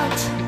out.